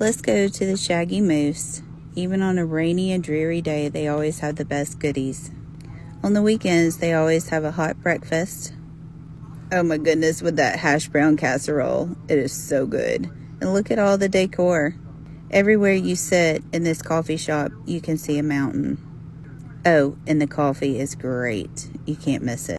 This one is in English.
Let's go to the Shaggy Moose. Even on a rainy and dreary day, they always have the best goodies. On the weekends, they always have a hot breakfast. Oh my goodness, with that hash brown casserole. It is so good. And look at all the decor. Everywhere you sit in this coffee shop, you can see a mountain. Oh, and the coffee is great. You can't miss it.